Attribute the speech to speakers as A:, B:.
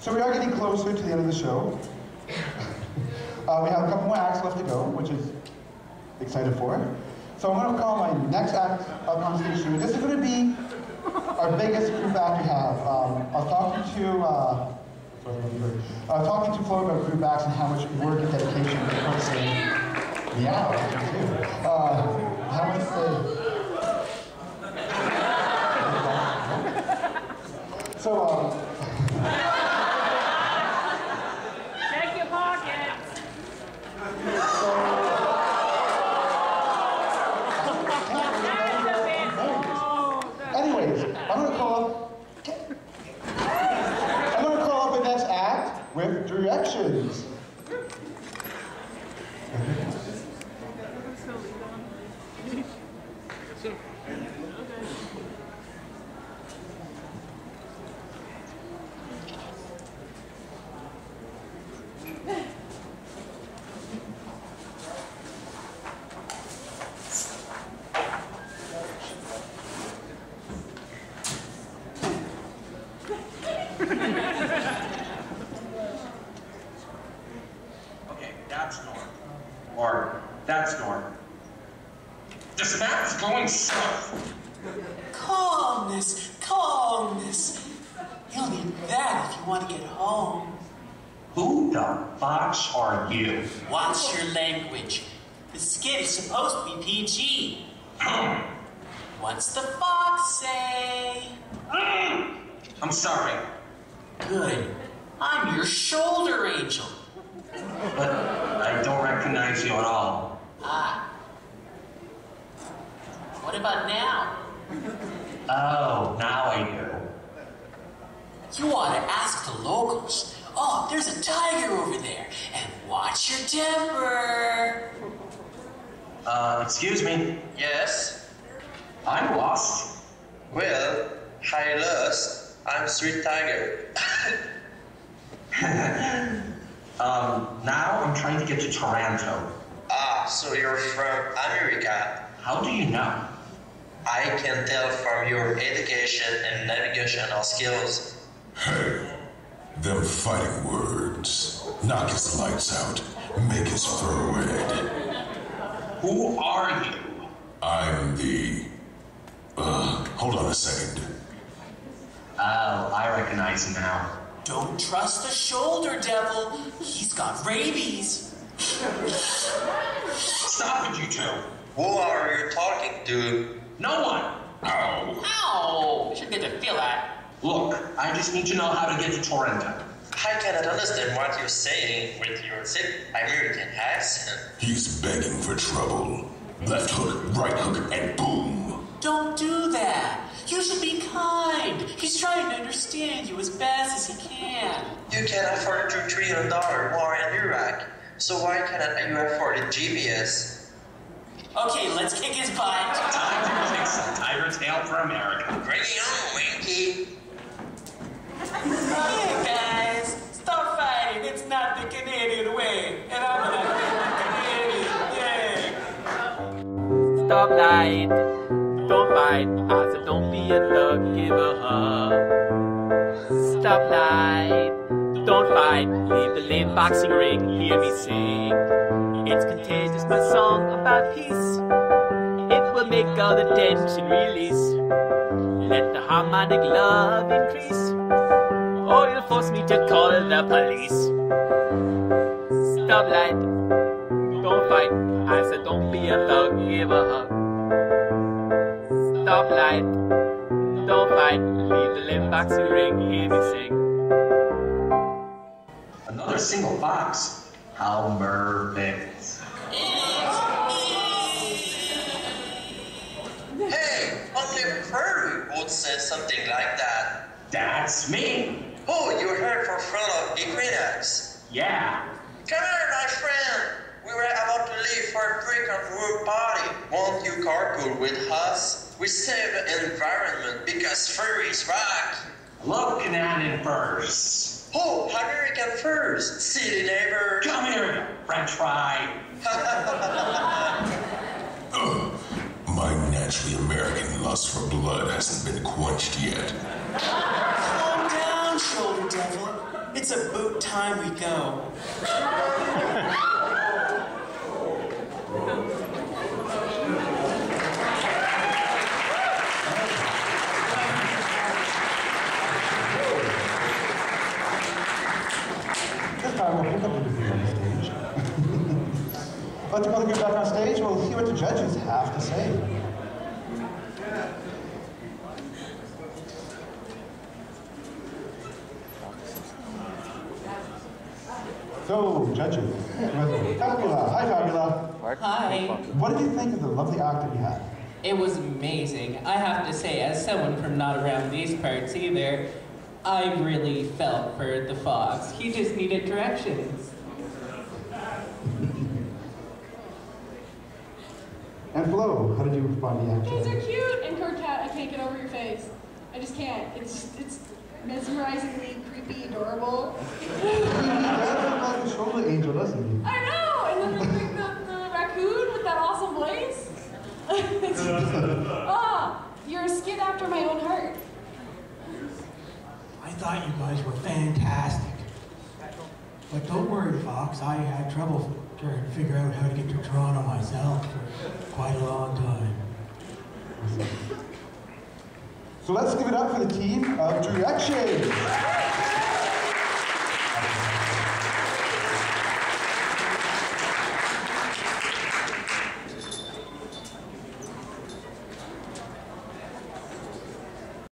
A: So we are getting closer to the end of the show. uh, we have a couple more acts left to go, which is excited for. So I'm going to call my next act up on stage. This is going to be our biggest group act we have. Um, I was talking to, uh, I was talking to Flo about group acts and how much work and dedication they put in. Yeah, too. Uh, how much they. So, um,
B: Check your pockets.
A: Anyways, I'm gonna call up. I'm gonna call up the next act with directions.
C: Okay, that's north. Or that's north. Going south.
D: Calmness, calmness. You'll need that if you want to get home.
C: Who the fox are you?
D: Watch your language. The skit is supposed to be PG. What's the fox say?
C: I'm sorry,
D: Good. I'm your shoulder angel.
C: but I don't recognize you at all.
D: Ah. What about now?
C: Oh, now I do.
D: You ought to ask the locals. Oh, there's a tiger over there. And watch your temper.
C: Uh, excuse me.
E: Yes.
C: I'm lost.
E: Well, hi lost. I'm Sweet Tiger.
C: Um, now I'm trying to get to Toronto.
E: ah, so you're from America.
C: How do you know?
E: I can tell from your education and navigational skills.
F: Hey, them fighting words. Knock his lights out. Make his fur red.
C: Who are you?
F: I'm the. Uh, hold on a second.
C: Oh, I recognize him now.
D: Don't trust the shoulder devil. He's got rabies.
C: Stop it, you two.
E: Who are you talking to?
C: No one. Oh.
F: Ow.
D: Ow! You should get to feel that.
C: Look, I just need to know how to get to Toronto.
E: I cannot understand what you're saying with your thick American accent.
F: He's begging for trouble. Left hook, right hook, and boom.
D: Don't do that. You should be kind. He's trying to understand you as best as he can.
E: You can afford to two trillion dollar war in Iraq, so why cannot you afford a GPS?
D: Okay, let's kick his butt.
C: Time to take some tiger tail for America.
E: Bring it on, Winky.
D: Hey guys, stop fighting. It's not the Canadian way, and I'm gonna be the Canadian. Yay!
G: Stop light, don't fight. I said don't be a thug, give a hug. Stop light, don't fight. Leave the lame boxing ring, hear me sing. It's contagious, my song about peace. It will make all the tension release. Let the harmonic love increase. Or you'll force me to call the police. Stop light, don't fight. I said don't be a thug, give a hug. Stop light, don't fight. Leave the limb boxing ring, hear me sing.
C: Another single box. How perfect.
E: Hey, only Furry would say something like that.
C: That's me.
E: Oh, you heard from Furnal Equinox.
C: Yeah.
E: Come here, my friend. We were about to leave for a drink and work party. Won't you carpool with us? We save the environment because furries rock.
C: Love Canadian furs.
E: Oh, American furs. Silly neighbor.
C: Come here, French fry.
F: My naturally American lust for blood hasn't been quenched yet.
D: Calm down, shoulder devil. It's about time we go.
A: This time we'll pick up the debate on stage. Let the other group back on stage, we'll hear what the judges have to say. So, judges, with Fabula. Hi, Fabula.
G: Hi.
A: What did you think of the lovely act that we had?
G: It was amazing. I have to say, as someone from not around these parts either, I really felt for the fox. He just needed directions.
A: And Flo, how did you find the act?
B: You guys are cute, and Cortat, I can't get over your face. I just can't. It's just, it's mesmerizingly creepy, adorable.
A: He does look like a shoulder angel, doesn't he?
B: I know, and then the, the, the raccoon with that awesome voice. It's just- Ah, you're a skid after my own heart.
H: I thought you guys were fantastic. But don't worry, Fox. I had trouble trying to figure out how to get to Toronto myself for quite a long time.
A: So let's give it up for the team of Direction.